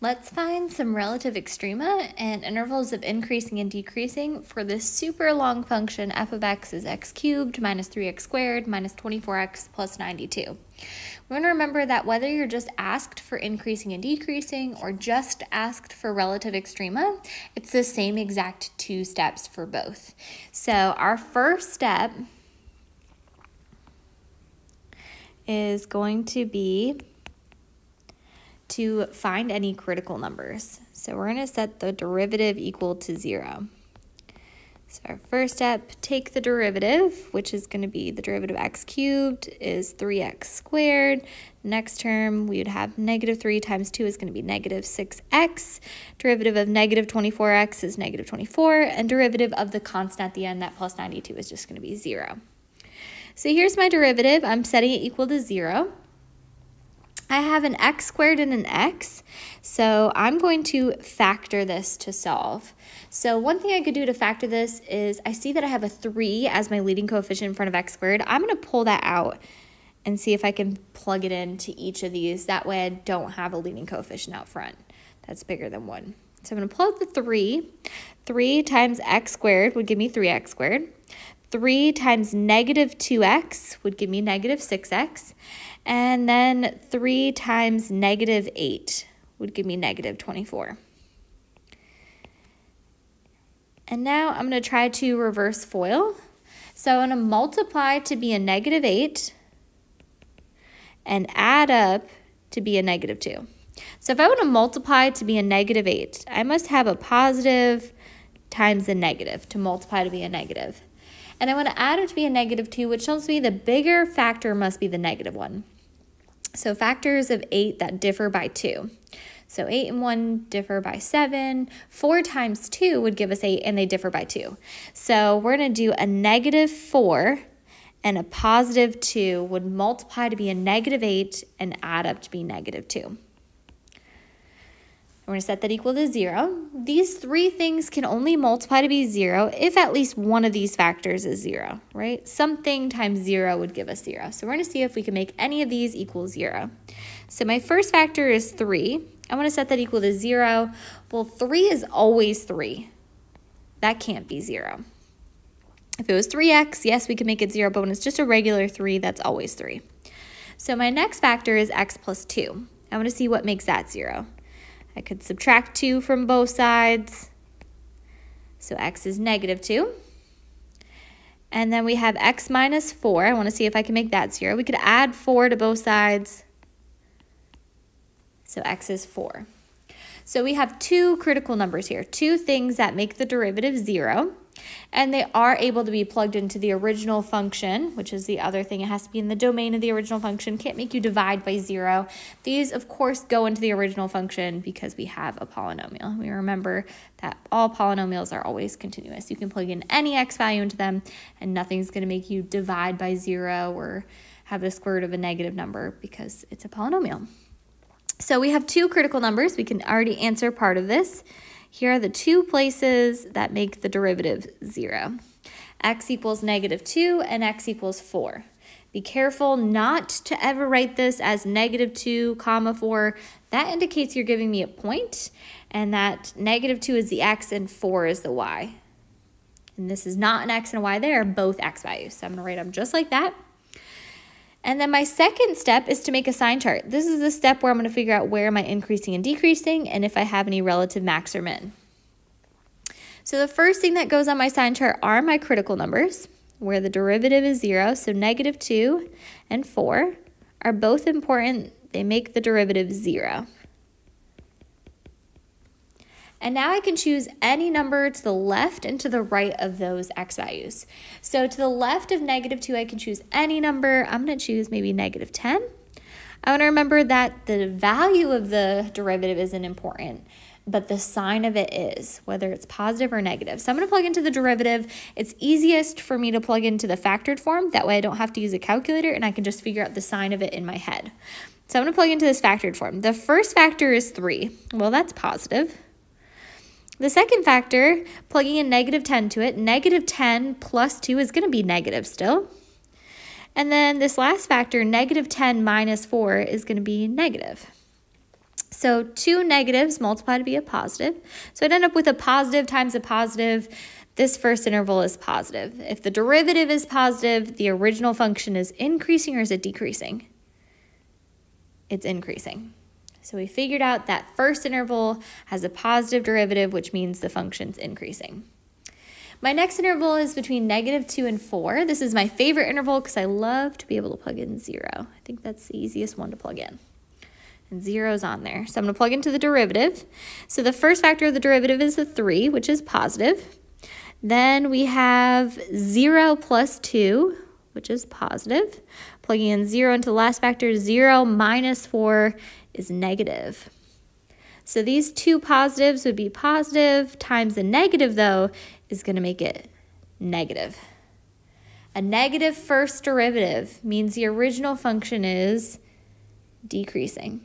Let's find some relative extrema and intervals of increasing and decreasing for this super long function f of x is x cubed minus 3x squared minus 24x plus 92. We want to remember that whether you're just asked for increasing and decreasing or just asked for relative extrema, it's the same exact two steps for both. So our first step is going to be to find any critical numbers. So we're going to set the derivative equal to 0. So our first step, take the derivative, which is going to be the derivative of x cubed is 3x squared. Next term, we would have negative 3 times 2 is going to be negative 6x. Derivative of negative 24x is negative 24. And derivative of the constant at the end, that plus 92, is just going to be 0. So here's my derivative. I'm setting it equal to 0. I have an x squared and an x, so I'm going to factor this to solve. So one thing I could do to factor this is I see that I have a 3 as my leading coefficient in front of x squared. I'm going to pull that out and see if I can plug it into each of these. That way I don't have a leading coefficient out front that's bigger than 1. So I'm going to pull out the 3. 3 times x squared would give me 3x squared. 3 times negative 2x would give me negative 6x. And then 3 times negative 8 would give me negative 24. And now I'm going to try to reverse FOIL. So I'm going to multiply to be a negative 8 and add up to be a negative 2. So if I want to multiply to be a negative 8, I must have a positive times a negative to multiply to be a negative. And I want to add it to be a negative 2, which tells me the bigger factor must be the negative one. So factors of 8 that differ by 2. So 8 and 1 differ by 7. 4 times 2 would give us 8, and they differ by 2. So we're going to do a negative 4 and a positive 2 would multiply to be a negative 8 and add up to be negative 2. We're going to set that equal to 0. These three things can only multiply to be 0 if at least one of these factors is 0, right? Something times 0 would give us 0. So we're going to see if we can make any of these equal 0. So my first factor is 3. I want to set that equal to 0. Well, 3 is always 3. That can't be 0. If it was 3x, yes, we could make it 0, but when it's just a regular 3, that's always 3. So my next factor is x plus 2. I want to see what makes that 0. I could subtract 2 from both sides. So x is negative 2. And then we have x minus 4. I want to see if I can make that 0. We could add 4 to both sides. So x is 4. So we have two critical numbers here, two things that make the derivative 0 and they are able to be plugged into the original function, which is the other thing. It has to be in the domain of the original function. Can't make you divide by zero. These, of course, go into the original function because we have a polynomial. We remember that all polynomials are always continuous. You can plug in any x value into them, and nothing's going to make you divide by zero or have the square root of a negative number because it's a polynomial. So we have two critical numbers. We can already answer part of this. Here are the two places that make the derivative 0. x equals negative 2 and x equals 4. Be careful not to ever write this as negative 2 comma 4. That indicates you're giving me a point and that negative 2 is the x and 4 is the y. And this is not an x and a y, they are both x values. So I'm going to write them just like that. And then my second step is to make a sign chart. This is the step where I'm going to figure out where am I increasing and decreasing and if I have any relative max or min. So the first thing that goes on my sign chart are my critical numbers, where the derivative is 0, so negative 2 and 4 are both important. They make the derivative 0. And now I can choose any number to the left and to the right of those x values. So to the left of negative 2, I can choose any number. I'm going to choose maybe negative 10. I want to remember that the value of the derivative isn't important, but the sign of it is, whether it's positive or negative. So I'm going to plug into the derivative. It's easiest for me to plug into the factored form. That way I don't have to use a calculator and I can just figure out the sign of it in my head. So I'm going to plug into this factored form. The first factor is 3. Well, that's positive. The second factor, plugging in negative 10 to it, negative 10 plus 2 is going to be negative still. And then this last factor, negative 10 minus 4, is going to be negative. So two negatives multiply to be a positive. So I'd end up with a positive times a positive. This first interval is positive. If the derivative is positive, the original function is increasing or is it decreasing? It's increasing. So we figured out that first interval has a positive derivative, which means the function's increasing. My next interval is between negative 2 and 4. This is my favorite interval because I love to be able to plug in 0. I think that's the easiest one to plug in. And 0 is on there. So I'm going to plug into the derivative. So the first factor of the derivative is the 3, which is positive. Then we have 0 plus 2, which is positive. Plugging in 0 into the last factor, 0 minus 4 is negative. So these two positives would be positive times a negative, though, is going to make it negative. A negative first derivative means the original function is decreasing.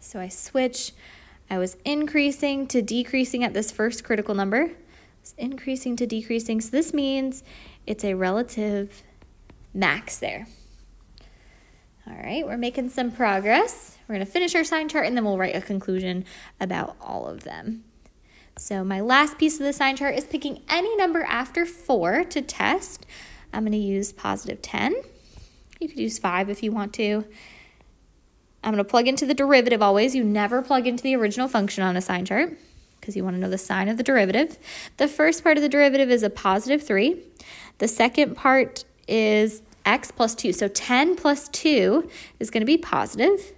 So I switch. I was increasing to decreasing at this first critical number. It's increasing to decreasing. So this means it's a relative max there. All right, we're making some progress. We're going to finish our sign chart and then we'll write a conclusion about all of them. So my last piece of the sign chart is picking any number after 4 to test. I'm going to use positive 10. You could use 5 if you want to. I'm going to plug into the derivative always. You never plug into the original function on a sign chart because you want to know the sign of the derivative. The first part of the derivative is a positive 3. The second part is x plus 2. So 10 plus 2 is going to be positive.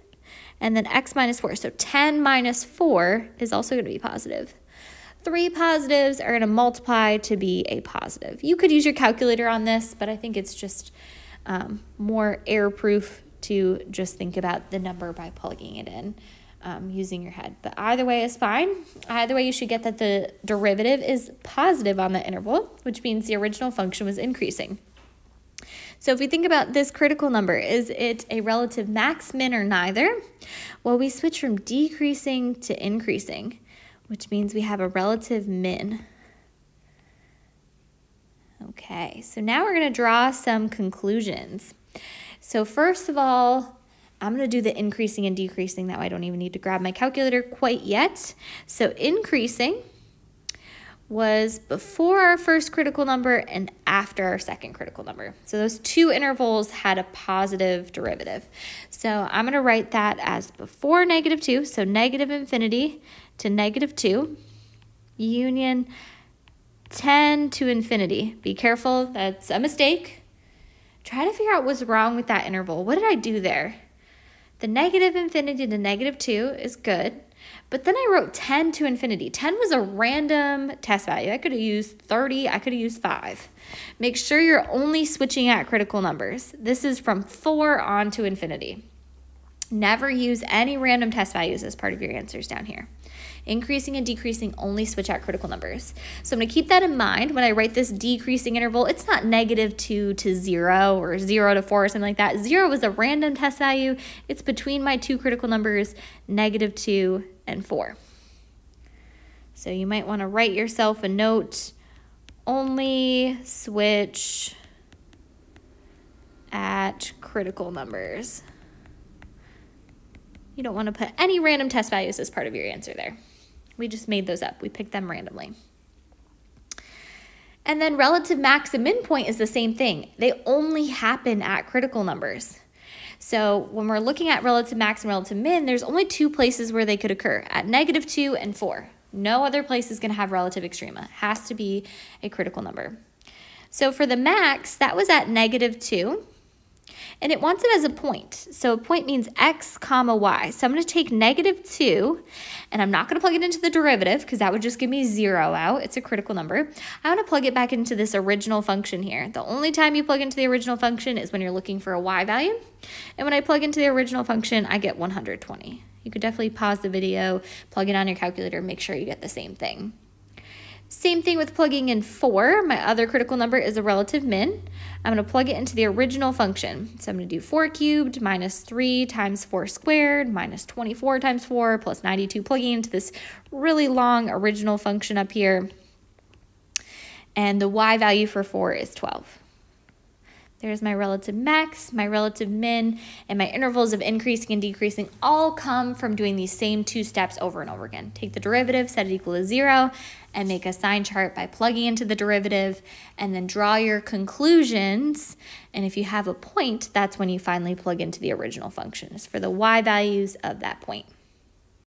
And then x minus 4. So 10 minus 4 is also going to be positive. Three positives are going to multiply to be a positive. You could use your calculator on this, but I think it's just um, more error proof to just think about the number by plugging it in um, using your head. But either way is fine. Either way, you should get that the derivative is positive on the interval, which means the original function was increasing. So if we think about this critical number, is it a relative max, min, or neither? Well, we switch from decreasing to increasing which means we have a relative min. Okay, so now we're going to draw some conclusions. So first of all, I'm going to do the increasing and decreasing. That way I don't even need to grab my calculator quite yet. So increasing was before our first critical number and after our second critical number. So those two intervals had a positive derivative. So I'm going to write that as before negative 2, so negative infinity to negative 2, union 10 to infinity. Be careful, that's a mistake. Try to figure out what's wrong with that interval. What did I do there? The negative infinity to negative 2 is good. But then I wrote 10 to infinity. 10 was a random test value. I could have used 30, I could have used 5. Make sure you're only switching at critical numbers. This is from 4 on to infinity. Never use any random test values as part of your answers down here. Increasing and decreasing only switch at critical numbers. So I'm going to keep that in mind when I write this decreasing interval. It's not negative 2 to 0 or 0 to 4 or something like that. 0 is a random test value. It's between my two critical numbers, negative 2 and 4. So you might want to write yourself a note, only switch at critical numbers. You don't want to put any random test values as part of your answer there. We just made those up. We picked them randomly. And then relative max and min point is the same thing. They only happen at critical numbers. So when we're looking at relative max and relative min, there's only two places where they could occur, at negative 2 and 4. No other place is going to have relative extrema. It has to be a critical number. So for the max, that was at negative 2 and it wants it as a point. So a point means x comma y. So I'm going to take negative 2, and I'm not going to plug it into the derivative because that would just give me 0 out. It's a critical number. I want to plug it back into this original function here. The only time you plug into the original function is when you're looking for a y value. And when I plug into the original function, I get 120. You could definitely pause the video, plug it on your calculator, make sure you get the same thing. Same thing with plugging in 4. My other critical number is a relative min. I'm going to plug it into the original function. So I'm going to do 4 cubed minus 3 times 4 squared minus 24 times 4 plus 92, plugging into this really long original function up here. And the y value for 4 is 12. There's my relative max, my relative min, and my intervals of increasing and decreasing all come from doing these same two steps over and over again. Take the derivative, set it equal to zero, and make a sign chart by plugging into the derivative, and then draw your conclusions. And if you have a point, that's when you finally plug into the original function. It's for the y values of that point.